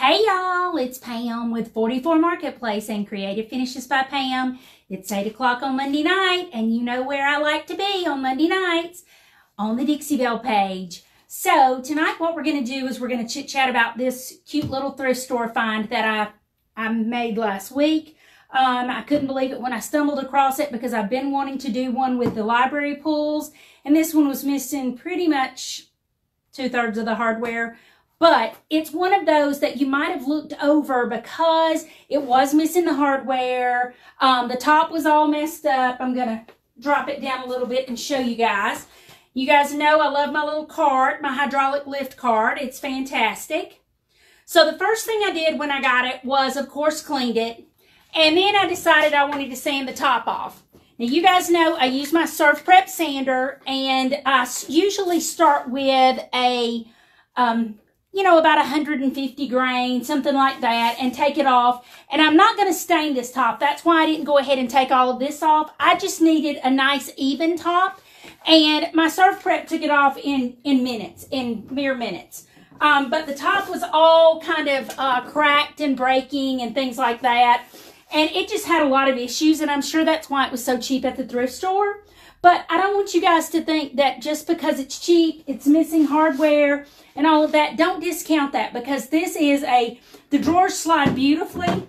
Hey y'all, it's Pam with 44 Marketplace and Creative Finishes by Pam. It's 8 o'clock on Monday night, and you know where I like to be on Monday nights on the Dixie Belle page. So, tonight, what we're going to do is we're going to chit chat about this cute little thrift store find that I, I made last week. Um, I couldn't believe it when I stumbled across it because I've been wanting to do one with the library pulls, and this one was missing pretty much two thirds of the hardware but it's one of those that you might have looked over because it was missing the hardware. Um, the top was all messed up. I'm going to drop it down a little bit and show you guys. You guys know I love my little cart, my hydraulic lift cart. It's fantastic. So the first thing I did when I got it was, of course, cleaned it. And then I decided I wanted to sand the top off. Now, you guys know I use my Surf Prep sander, and I usually start with a um, you know, about 150 grain, something like that, and take it off. And I'm not going to stain this top. That's why I didn't go ahead and take all of this off. I just needed a nice even top. And my surf prep took it off in, in minutes, in mere minutes. Um, but the top was all kind of uh, cracked and breaking and things like that. And it just had a lot of issues, and I'm sure that's why it was so cheap at the thrift store. But I don't want you guys to think that just because it's cheap, it's missing hardware and all of that. Don't discount that because this is a, the drawers slide beautifully.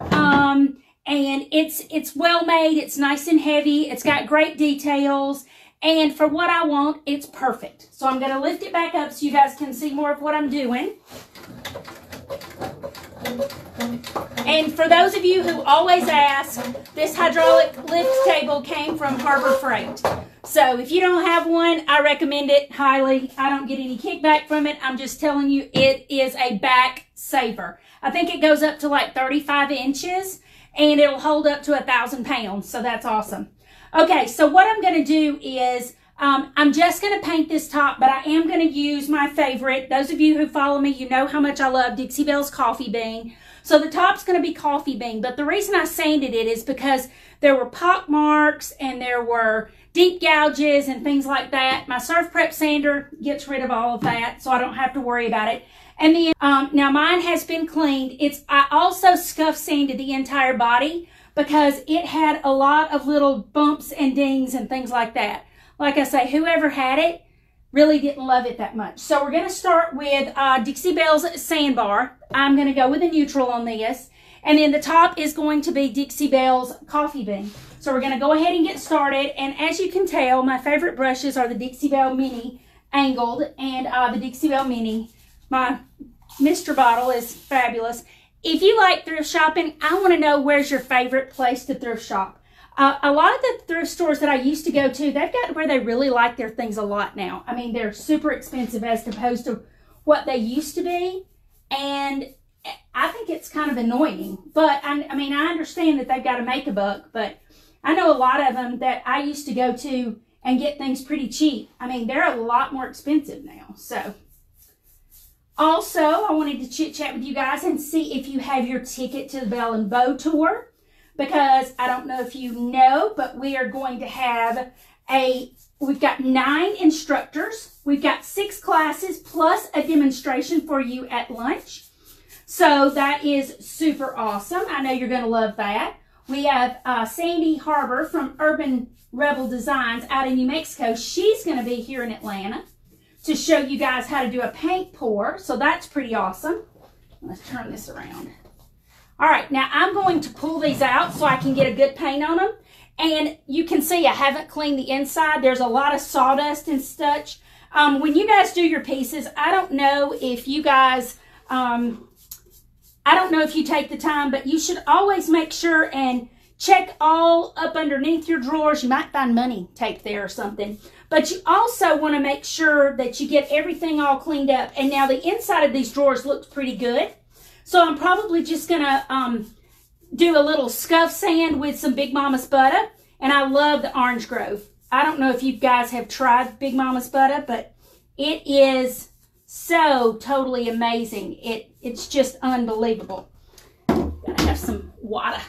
Um, and it's, it's well made. It's nice and heavy. It's got great details. And for what I want, it's perfect. So I'm going to lift it back up so you guys can see more of what I'm doing. And for those of you who always ask, this hydraulic lift table came from Harbor Freight. So if you don't have one, I recommend it highly. I don't get any kickback from it. I'm just telling you, it is a back saver. I think it goes up to like 35 inches and it'll hold up to a thousand pounds. So that's awesome. Okay, so what I'm going to do is um, I'm just going to paint this top, but I am going to use my favorite. Those of you who follow me, you know how much I love Dixie Belle's Coffee Bean. So the top's going to be Coffee Bean, but the reason I sanded it is because there were pock marks and there were deep gouges and things like that. My Surf Prep sander gets rid of all of that, so I don't have to worry about it. And then, um, now mine has been cleaned. It's I also scuff sanded the entire body because it had a lot of little bumps and dings and things like that like I say, whoever had it really didn't love it that much. So we're going to start with uh, Dixie Belle's Sandbar. I'm going to go with a neutral on this. And then the top is going to be Dixie Belle's Coffee Bean. So we're going to go ahead and get started. And as you can tell, my favorite brushes are the Dixie Belle Mini Angled and uh, the Dixie Belle Mini. My Mister Bottle is fabulous. If you like thrift shopping, I want to know where's your favorite place to thrift shop. Uh, a lot of the thrift stores that I used to go to, they've got where they really like their things a lot now. I mean, they're super expensive as opposed to what they used to be. And I think it's kind of annoying. But, I, I mean, I understand that they've got to make a buck, but I know a lot of them that I used to go to and get things pretty cheap. I mean, they're a lot more expensive now. So, also, I wanted to chit chat with you guys and see if you have your ticket to the Bell and Bow tour because I don't know if you know, but we are going to have a, we've got nine instructors. We've got six classes plus a demonstration for you at lunch. So that is super awesome. I know you're going to love that. We have uh, Sandy Harbor from Urban Rebel Designs out in New Mexico. She's going to be here in Atlanta to show you guys how to do a paint pour. So that's pretty awesome. Let's turn this around. All right, now I'm going to pull these out so I can get a good paint on them. And you can see I haven't cleaned the inside. There's a lot of sawdust and such. Um, when you guys do your pieces, I don't know if you guys, um, I don't know if you take the time, but you should always make sure and check all up underneath your drawers. You might find money taped there or something. But you also want to make sure that you get everything all cleaned up. And now the inside of these drawers looks pretty good. So I'm probably just to um, do a little scuff sand with some Big Mama's butter. And I love the Orange Grove. I don't know if you guys have tried Big Mama's butter, but it is so totally amazing. It It's just unbelievable. Gotta have some water.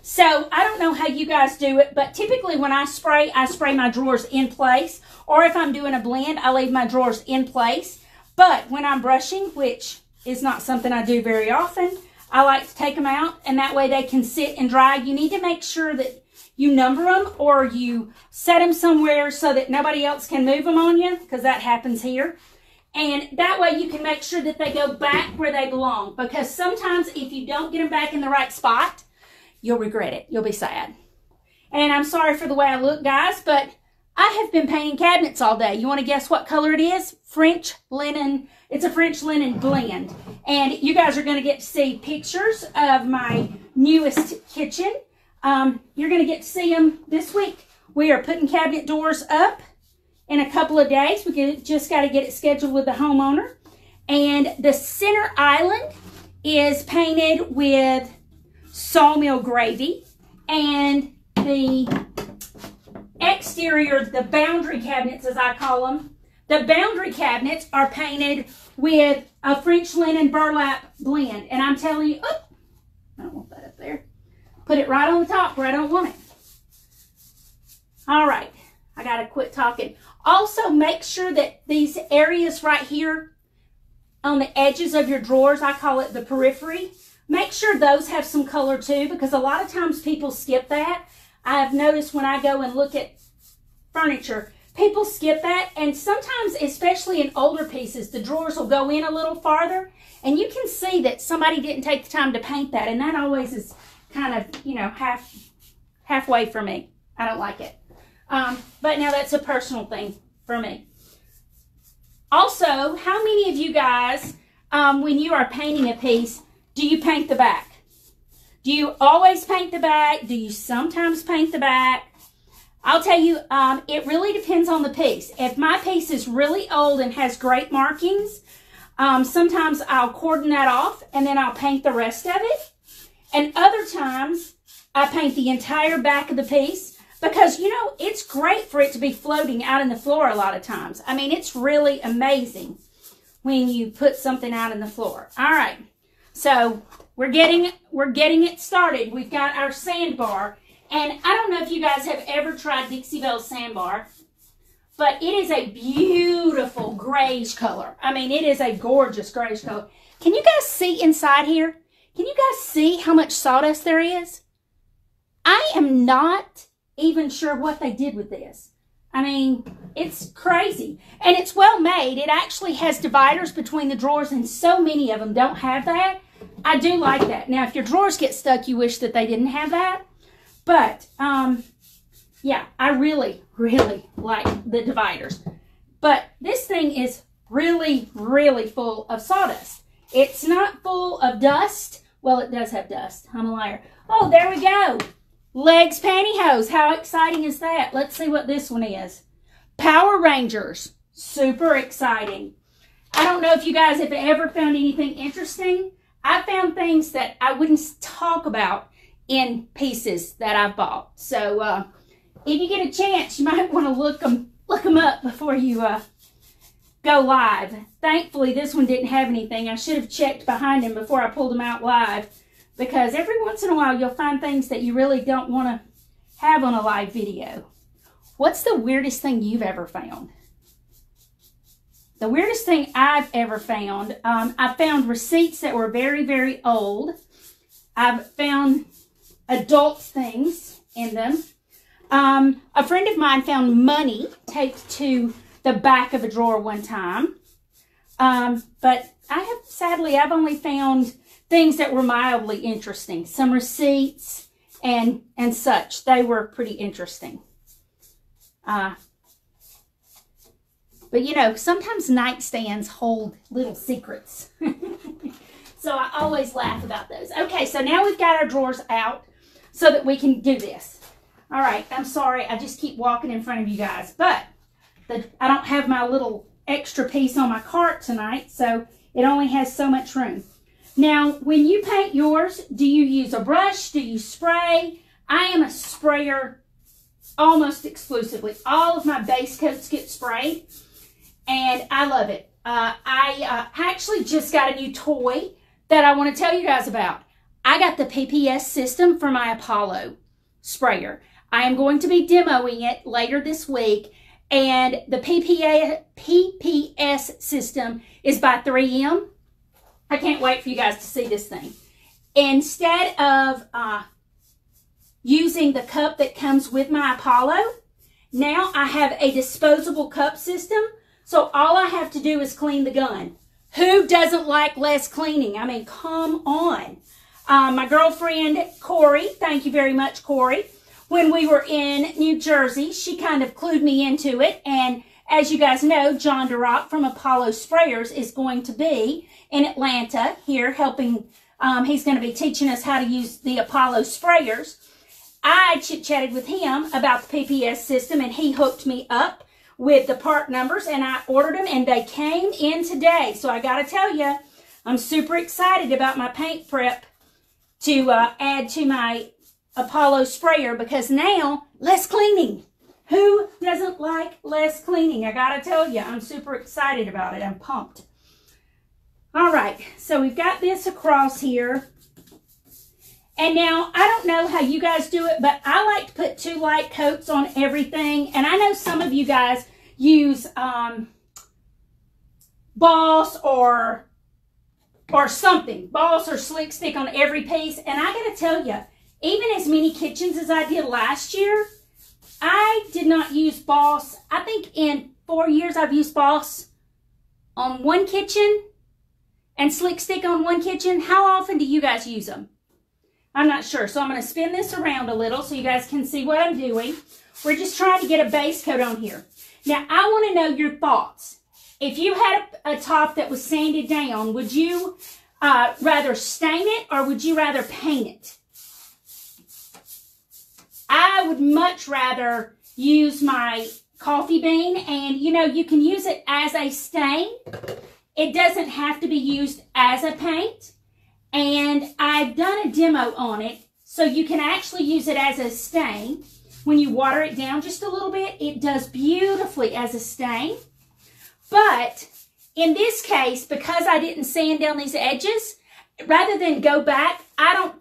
So I don't know how you guys do it, but typically when I spray, I spray my drawers in place. Or if I'm doing a blend, I leave my drawers in place. But when I'm brushing, which is not something I do very often. I like to take them out and that way they can sit and dry. You need to make sure that you number them or you set them somewhere so that nobody else can move them on you because that happens here. And that way you can make sure that they go back where they belong because sometimes if you don't get them back in the right spot, you'll regret it. You'll be sad. And I'm sorry for the way I look, guys, but I have been painting cabinets all day. You want to guess what color it is? French linen. It's a French linen blend. And you guys are going to get to see pictures of my newest kitchen. Um, you're going to get to see them this week. We are putting cabinet doors up in a couple of days. We just got to get it scheduled with the homeowner. And the center island is painted with sawmill gravy. And the exterior, the boundary cabinets as I call them, the boundary cabinets are painted with a French linen burlap blend. And I'm telling you, I don't want that up there. Put it right on the top where I don't want it. All right, I got to quit talking. Also, make sure that these areas right here on the edges of your drawers, I call it the periphery, make sure those have some color too because a lot of times people skip that. I've noticed when I go and look at furniture, people skip that. And sometimes, especially in older pieces, the drawers will go in a little farther. And you can see that somebody didn't take the time to paint that. And that always is kind of, you know, half halfway for me. I don't like it. Um, but now that's a personal thing for me. Also, how many of you guys, um, when you are painting a piece, do you paint the back? Do you always paint the back? Do you sometimes paint the back? I'll tell you, um, it really depends on the piece. If my piece is really old and has great markings, um, sometimes I'll cordon that off and then I'll paint the rest of it. And other times I paint the entire back of the piece because, you know, it's great for it to be floating out in the floor a lot of times. I mean, it's really amazing when you put something out in the floor. All right. So we're getting, we're getting it started. We've got our sandbar. And I don't know if you guys have ever tried Dixie Belle sandbar, but it is a beautiful grayish color. I mean, it is a gorgeous grayish color. Can you guys see inside here? Can you guys see how much sawdust there is? I am not even sure what they did with this. I mean, it's crazy. And it's well made. It actually has dividers between the drawers, and so many of them don't have that. I do like that. Now, if your drawers get stuck, you wish that they didn't have that. But, um, yeah, I really, really like the dividers. But this thing is really, really full of sawdust. It's not full of dust. Well, it does have dust. I'm a liar. Oh, there we go. Legs pantyhose. How exciting is that? Let's see what this one is. Power Rangers. Super exciting. I don't know if you guys have ever found anything interesting. I found things that I wouldn't talk about in pieces that I've bought. So uh, if you get a chance, you might want to look them look them up before you uh, go live. Thankfully, this one didn't have anything. I should have checked behind him before I pulled them out live because every once in a while you'll find things that you really don't want to have on a live video. What's the weirdest thing you've ever found? The weirdest thing I've ever found, um, I found receipts that were very, very old. I've found adult things in them. Um, a friend of mine found money taped to the back of a drawer one time. Um, but I have, sadly, I've only found things that were mildly interesting. Some receipts and and such. They were pretty interesting. Uh, but you know, sometimes nightstands hold little secrets. so I always laugh about those. Okay, so now we've got our drawers out so that we can do this. All right, I'm sorry. I just keep walking in front of you guys. But the, I don't have my little extra piece on my cart tonight, so it only has so much room. Now, when you paint yours, do you use a brush? Do you spray? I am a sprayer almost exclusively. All of my base coats get sprayed, and I love it. Uh, I uh, actually just got a new toy that I want to tell you guys about. I got the PPS system for my Apollo sprayer. I am going to be demoing it later this week, and the PPA, PPS system is by 3M I can't wait for you guys to see this thing. Instead of uh, using the cup that comes with my Apollo, now I have a disposable cup system. So all I have to do is clean the gun. Who doesn't like less cleaning? I mean, come on. Uh, my girlfriend, Corey, thank you very much, Corey. When we were in New Jersey, she kind of clued me into it. And as you guys know, John Durock from Apollo Sprayers is going to be in Atlanta here helping. Um, he's going to be teaching us how to use the Apollo sprayers. I chit chatted with him about the PPS system and he hooked me up with the part numbers and I ordered them and they came in today. So I got to tell you, I'm super excited about my paint prep to uh, add to my Apollo sprayer because now less cleaning. Who doesn't like less cleaning? I got to tell you, I'm super excited about it. I'm pumped. All right, so we've got this across here. And now, I don't know how you guys do it, but I like to put two light coats on everything. And I know some of you guys use um, Boss or or something, Boss or Slick Stick on every piece. And I got to tell you, even as many kitchens as I did last year, I did not use Boss. I think in four years I've used Boss on one kitchen and Slick Stick on one kitchen. How often do you guys use them? I'm not sure. So I'm going to spin this around a little so you guys can see what I'm doing. We're just trying to get a base coat on here. Now, I want to know your thoughts. If you had a, top that was sanded down, would you uh, rather stain it or would you rather paint it? I would much rather use my coffee bean and you know, you can use it as a stain. It doesn't have to be used as a paint. And I've done a demo on it so you can actually use it as a stain. When you water it down just a little bit, it does beautifully as a stain. But in this case, because I didn't sand down these edges, rather than go back, I don't,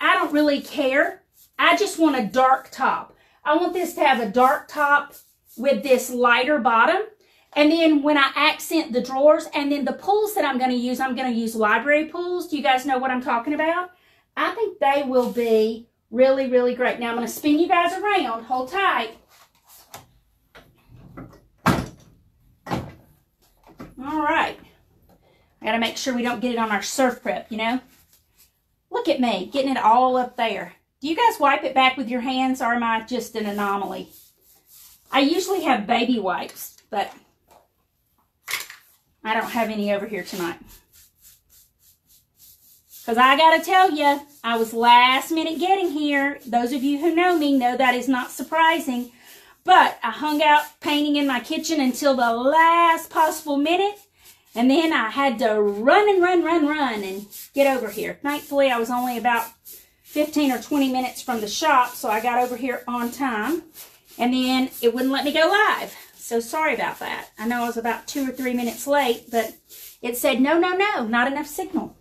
I don't really care. I just want a dark top. I want this to have a dark top with this lighter bottom. And then when I accent the drawers and then the pulls that I'm going to use, I'm going to use library pulls. Do you guys know what I'm talking about? I think they will be really, really great. Now I'm going to spin you guys around. Hold tight. All right. I got to make sure we don't get it on our surf prep, you know? Look at me, getting it all up there. Do you guys wipe it back with your hands or am I just an anomaly? I usually have baby wipes, but I don't have any over here tonight. Because I got to tell you, I was last minute getting here. Those of you who know me know that is not surprising. But I hung out painting in my kitchen until the last possible minute. And then I had to run and run, run, run and get over here. Thankfully, I was only about 15 or 20 minutes from the shop, so I got over here on time. And then it wouldn't let me go live. So sorry about that. I know I was about two or three minutes late, but it said, no, no, no, not enough signal.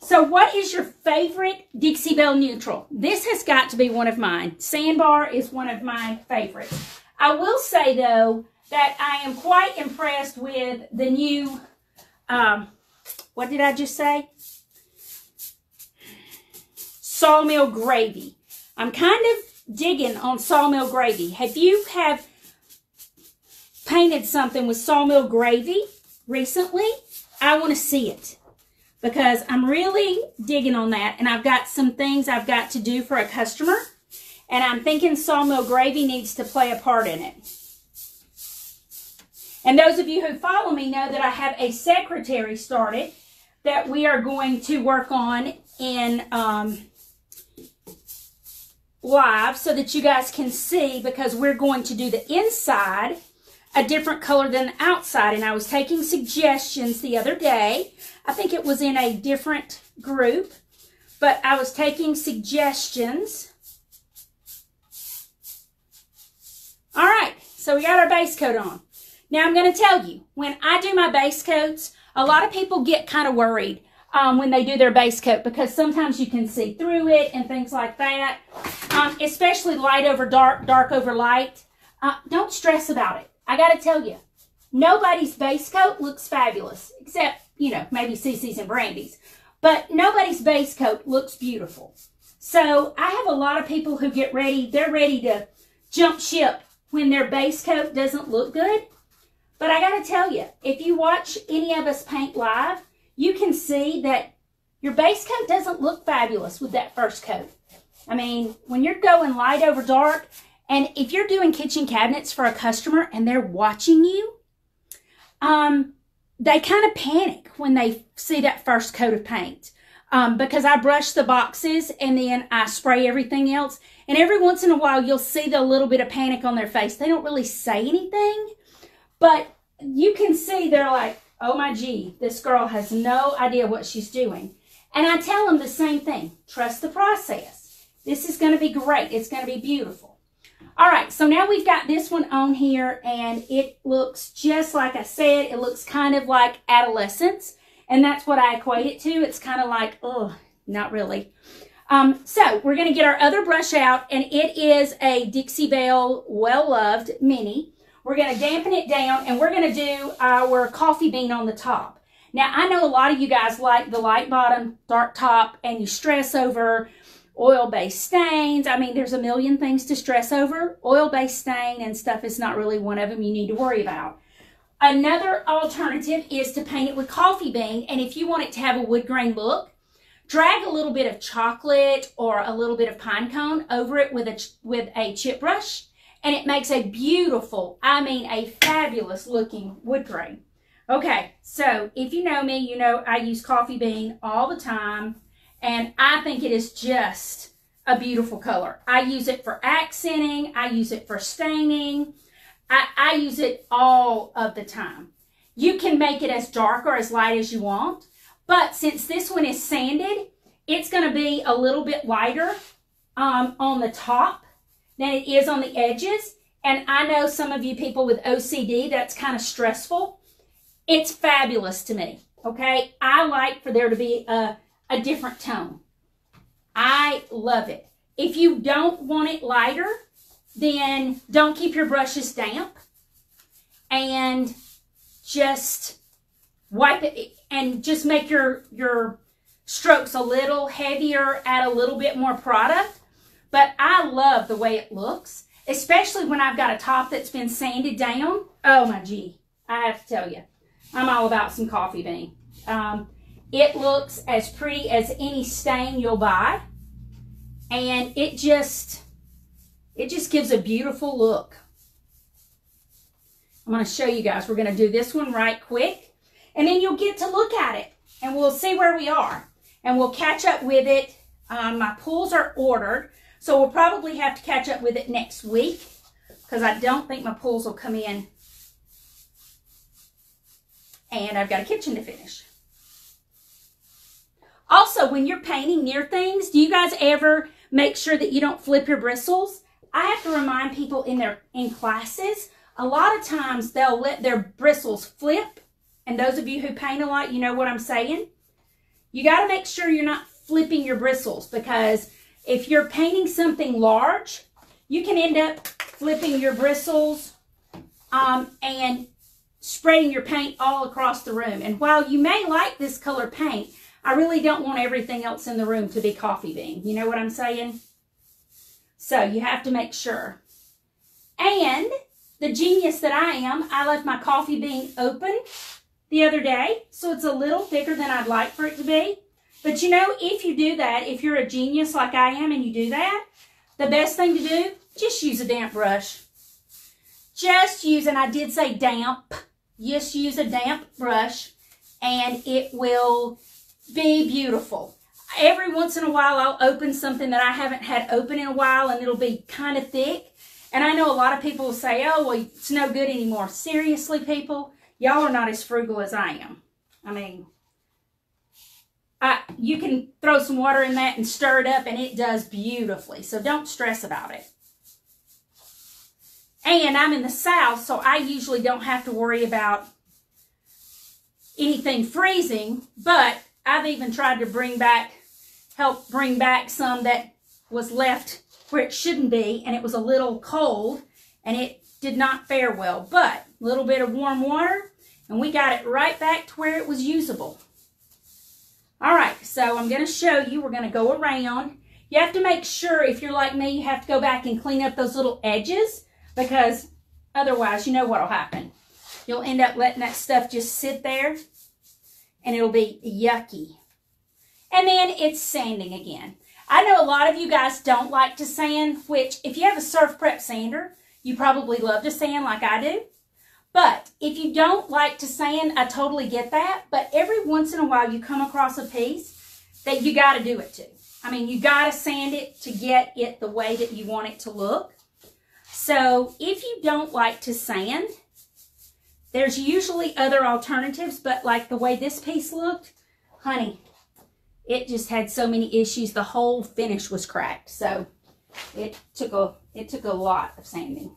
So what is your favorite Dixie Belle Neutral? This has got to be one of mine. Sandbar is one of my favorites. I will say, though, that I am quite impressed with the new, um, what did I just say? Sawmill Gravy. I'm kind of digging on Sawmill Gravy. Have you have painted something with Sawmill Gravy recently? I want to see it because I'm really digging on that. And I've got some things I've got to do for a customer. And I'm thinking sawmill gravy needs to play a part in it. And those of you who follow me know that I have a secretary started that we are going to work on in um, live so that you guys can see because we're going to do the inside a different color than the outside. And I was taking suggestions the other day. I think it was in a different group, but I was taking suggestions. All right, so we got our base coat on. Now I'm going to tell you, when I do my base coats, a lot of people get kind of worried um, when they do their base coat because sometimes you can see through it and things like that, um, especially light over dark, dark over light. Uh, don't stress about it. I got to tell you, nobody's base coat looks fabulous, except, you know, maybe Cece's and Brandy's. But nobody's base coat looks beautiful. So I have a lot of people who get ready, they're ready to jump ship when their base coat doesn't look good. But I got to tell you, if you watch any of us paint live, you can see that your base coat doesn't look fabulous with that first coat. I mean, when you're going light over dark, and if you're doing kitchen cabinets for a customer and they're watching you, um, they kind of panic when they see that first coat of paint. Um, because I brush the boxes and then I spray everything else. And every once in a while, you'll see the little bit of panic on their face. They don't really say anything, but you can see they're like, oh my gee, this girl has no idea what she's doing. And I tell them the same thing trust the process. This is going to be great, it's going to be beautiful. All right, so now we've got this one on here, and it looks just like I said, it looks kind of like adolescence, and that's what I equate it to. It's kind of like, oh, not really. Um, so we're going to get our other brush out, and it is a Dixie Belle Well Loved Mini. We're going to dampen it down, and we're going to do our coffee bean on the top. Now, I know a lot of you guys like the light bottom, dark top, and you stress over oil-based stains. I mean, there's a million things to stress over. Oil-based stain and stuff is not really one of them you need to worry about. Another alternative is to paint it with coffee bean, and if you want it to have a wood grain look, drag a little bit of chocolate or a little bit of pine cone over it with a, with a chip brush, and it makes a beautiful, I mean a fabulous looking wood grain. Okay, so if you know me, you know I use coffee bean all the time, and I think it is just a beautiful color. I use it for accenting, I use it for staining, I, I use it all of the time. You can make it as dark or as light as you want, but since this one is sanded, it's going to be a little bit lighter um, on the top than it is on the edges. And I know some of you people with OCD, that's kind of stressful. It's fabulous to me. Okay. I like for there to be a, a different tone. I love it. If you don't want it lighter, then don't keep your brushes damp and just wipe it and just make your your strokes a little heavier add a little bit more product but I love the way it looks especially when I've got a top that's been sanded down oh my gee I have to tell you I'm all about some coffee bean. Um, it looks as pretty as any stain you'll buy. And it just, it just gives a beautiful look. I'm going to show you guys. We're going to do this one right quick. And then you'll get to look at it. And we'll see where we are. And we'll catch up with it. Um, my pulls are ordered. So we'll probably have to catch up with it next week. Because I don't think my pulls will come in and I've got a kitchen to finish. Also, when you're painting near things, do you guys ever make sure that you don't flip your bristles? I have to remind people in their in classes, a lot of times they'll let their bristles flip. And those of you who paint a lot, you know what I'm saying. You got to make sure you're not flipping your bristles because if you're painting something large, you can end up flipping your bristles um, and spreading your paint all across the room. And while you may like this color paint, I really don't want everything else in the room to be coffee bean. You know what I'm saying? So you have to make sure. And the genius that I am, I left my coffee bean open the other day. So it's a little thicker than I'd like for it to be. But you know, if you do that, if you're a genius like I am and you do that, the best thing to do, just use a damp brush. Just use, and I did say damp, just use a damp brush and it will be beautiful. Every once in a while, I'll open something that I haven't had open in a while and it'll be kind of thick. And I know a lot of people will say, oh, well, it's no good anymore. Seriously, people, y'all are not as frugal as I am. I mean, I, you can throw some water in that and stir it up and it does beautifully. So don't stress about it. And I'm in the South, so I usually don't have to worry about anything freezing, but I've even tried to bring back, help bring back some that was left where it shouldn't be, and it was a little cold, and it did not fare well, but a little bit of warm water and we got it right back to where it was usable. All right, so I'm going to show you. We're going to go around. You have to make sure, if you're like me, you have to go back and clean up those little edges because otherwise, you know what will happen. You'll end up letting that stuff just sit there and it'll be yucky. And then it's sanding again. I know a lot of you guys don't like to sand, which if you have a surf prep sander, you probably love to sand like I do. But if you don't like to sand, I totally get that. But every once in a while, you come across a piece that you got to do it to. I mean, you got to sand it to get it the way that you want it to look. So if you don't like to sand, there's usually other alternatives, but like the way this piece looked, honey, it just had so many issues. The whole finish was cracked. So it took a, it took a lot of sanding.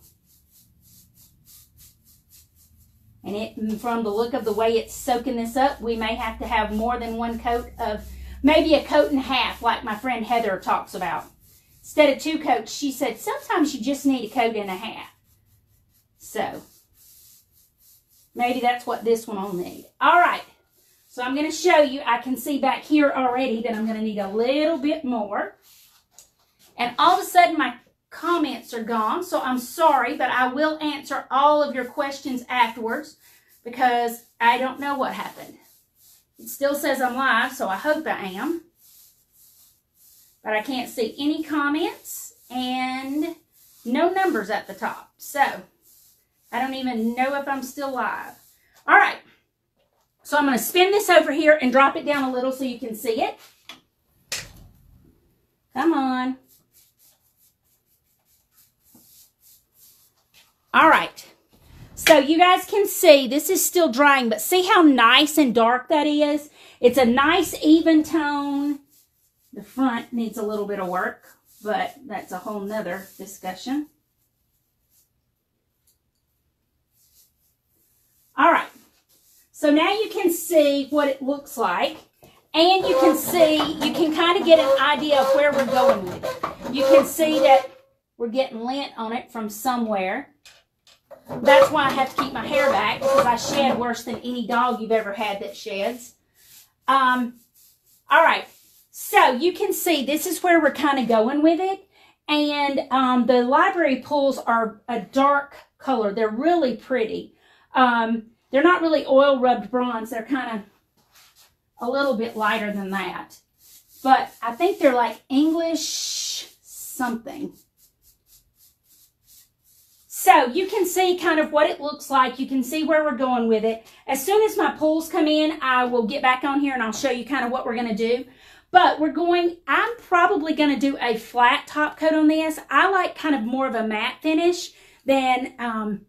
And it, from the look of the way it's soaking this up, we may have to have more than one coat of, maybe a coat and a half, like my friend Heather talks about. Instead of two coats, she said, sometimes you just need a coat and a half. So, maybe that's what this one will need. All right. So I'm going to show you, I can see back here already that I'm going to need a little bit more. And all of a sudden my comments are gone, so I'm sorry, but I will answer all of your questions afterwards because I don't know what happened. It still says I'm live, so I hope I am. But I can't see any comments and no numbers at the top. So I don't even know if I'm still live. All right. So I'm going to spin this over here and drop it down a little so you can see it. Come on. All right. So you guys can see this is still drying, but see how nice and dark that is? It's a nice even tone. The front needs a little bit of work, but that's a whole nother discussion. All right. So now you can see what it looks like. And you can see, you can kind of get an idea of where we're going with it. You can see that we're getting lint on it from somewhere. That's why I have to keep my hair back because I shed worse than any dog you've ever had that sheds. Um, all right. So you can see this is where we're kind of going with it. And um, the library pulls are a dark color. They're really pretty. Um, they're not really oil rubbed bronze. They're kind of a little bit lighter than that. But I think they're like English something. So you can see kind of what it looks like. You can see where we're going with it. As soon as my pulls come in, I will get back on here and I'll show you kind of what we're going to do. But we're going, I'm probably going to do a flat top coat on this. I like kind of more of a matte finish than, um,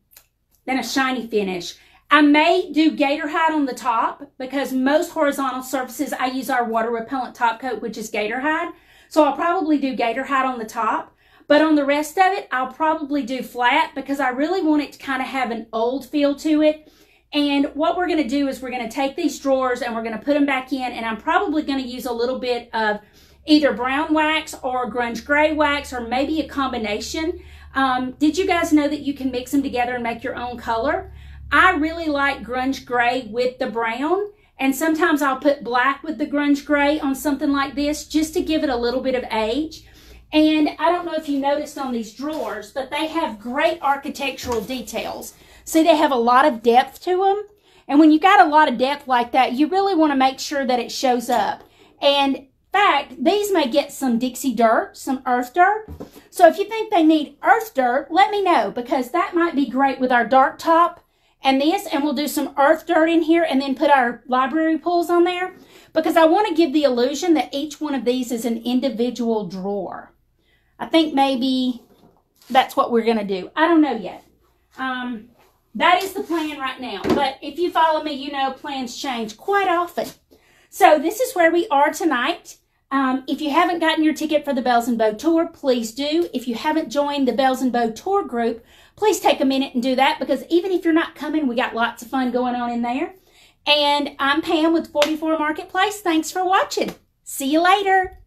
than a shiny finish. I may do gator hide on the top because most horizontal surfaces I use our water repellent top coat, which is gator hide. So I'll probably do gator hide on the top. But on the rest of it, I'll probably do flat because I really want it to kind of have an old feel to it. And what we're going to do is we're going to take these drawers and we're going to put them back in. And I'm probably going to use a little bit of either brown wax or grunge gray wax or maybe a combination. Um, did you guys know that you can mix them together and make your own color? I really like grunge gray with the brown. And sometimes I'll put black with the grunge gray on something like this just to give it a little bit of age. And I don't know if you noticed on these drawers, but they have great architectural details. See, they have a lot of depth to them. And when you got a lot of depth like that, you really want to make sure that it shows up. And in fact, these may get some Dixie dirt, some earth dirt. So if you think they need earth dirt, let me know because that might be great with our dark top and this, and we'll do some earth dirt in here and then put our library pulls on there because I want to give the illusion that each one of these is an individual drawer. I think maybe that's what we're going to do. I don't know yet. Um, that is the plan right now. But if you follow me, you know plans change quite often. So this is where we are tonight. Um, if you haven't gotten your ticket for the Bells and Bow Tour, please do. If you haven't joined the Bells and Bow Tour group, please take a minute and do that because even if you're not coming, we got lots of fun going on in there. And I'm Pam with 44 Marketplace. Thanks for watching. See you later.